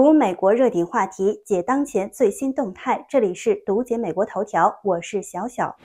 读美国热点话题，解当前最新动态。这里是读解美国头条，我是小小。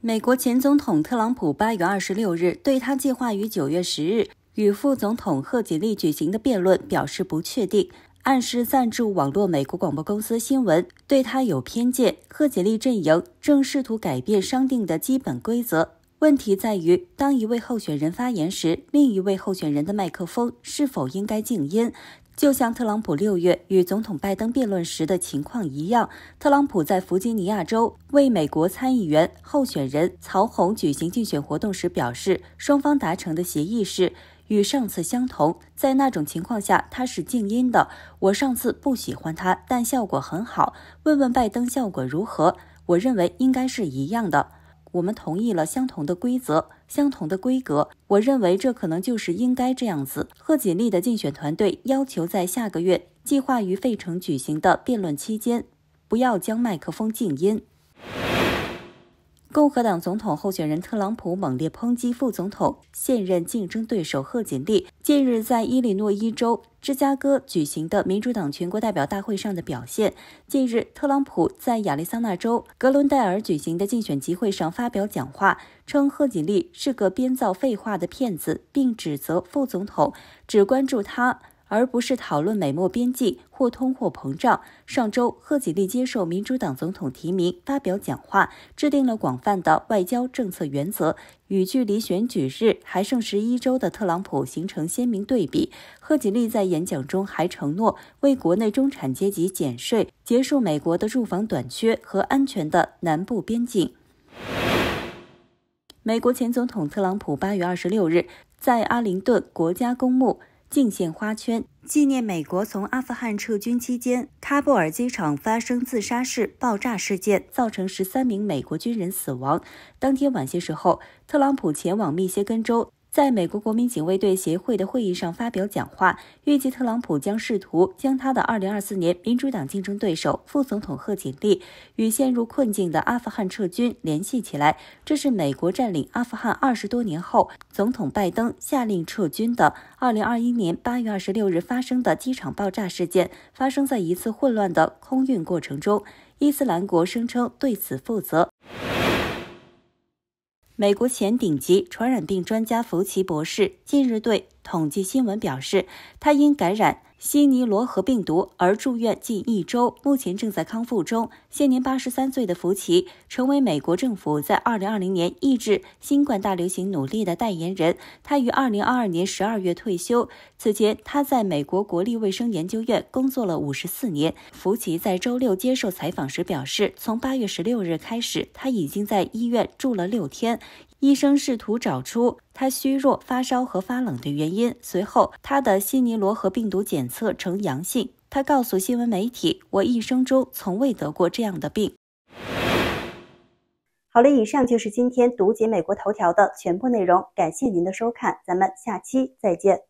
美国前总统特朗普八月二十六日对他计划于九月十日与副总统贺锦丽举行的辩论表示不确定，暗示赞助网络美国广播公司新闻对他有偏见。贺锦丽阵营正试图改变商定的基本规则。问题在于，当一位候选人发言时，另一位候选人的麦克风是否应该静音？就像特朗普六月与总统拜登辩论时的情况一样，特朗普在弗吉尼亚州为美国参议员候选人曹洪举行竞选活动时表示，双方达成的协议是与上次相同。在那种情况下，他是静音的。我上次不喜欢他，但效果很好。问问拜登效果如何？我认为应该是一样的。我们同意了相同的规则、相同的规格。我认为这可能就是应该这样子。贺锦丽的竞选团队要求在下个月计划于费城举行的辩论期间，不要将麦克风静音。共和党总统候选人特朗普猛烈抨击副总统现任竞争对手贺锦丽近日在伊利诺伊州芝加哥举行的民主党全国代表大会上的表现。近日，特朗普在亚利桑那州格伦戴尔举行的竞选集会上发表讲话，称贺锦丽是个编造废话的骗子，并指责副总统只关注他。而不是讨论美墨边境或通货膨胀。上周，贺锦丽接受民主党总统提名，发表讲话，制定了广泛的外交政策原则，与距离选举日还剩十一周的特朗普形成鲜明对比。贺锦丽在演讲中还承诺为国内中产阶级减税，结束美国的住房短缺和安全的南部边境。美国前总统特朗普八月二十六日在阿灵顿国家公墓。敬献花圈，纪念美国从阿富汗撤军期间，喀布尔机场发生自杀式爆炸事件，造成十三名美国军人死亡。当天晚些时候，特朗普前往密歇根州。在美国国民警卫队协会的会议上发表讲话，预计特朗普将试图将他的2024年民主党竞争对手副总统贺锦丽与陷入困境的阿富汗撤军联系起来。这是美国占领阿富汗二十多年后，总统拜登下令撤军的2021年8月26日发生的机场爆炸事件，发生在一次混乱的空运过程中。伊斯兰国声称对此负责。美国前顶级传染病专家福奇博士近日对统计新闻表示，他因感染。悉尼罗河病毒而住院近一周，目前正在康复中。现年八十三岁的福奇成为美国政府在二零二零年抑制新冠大流行努力的代言人。他于二零二二年十二月退休。此前，他在美国国立卫生研究院工作了五十四年。福奇在周六接受采访时表示，从八月十六日开始，他已经在医院住了六天。医生试图找出他虚弱、发烧和发冷的原因。随后，他的西尼罗河病毒检测呈阳性。他告诉新闻媒体：“我一生中从未得过这样的病。”好了，以上就是今天读解美国头条的全部内容。感谢您的收看，咱们下期再见。